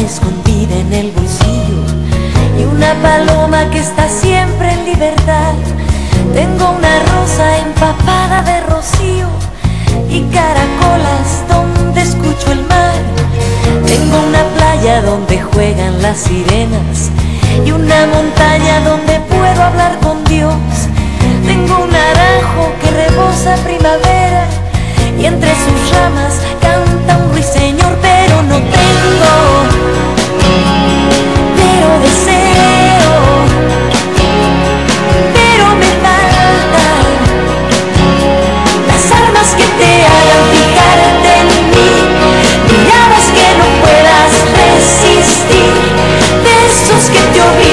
escondida en el bolsillo y una paloma que está siempre en libertad. Tengo una rosa empapada de rocío y caracolas donde escucho el mar. Tengo una playa donde juegan las sirenas y una montaña donde puedo hablar con Dios. Tengo un naranjo que rebosa primavera y entre sus ramas your beat.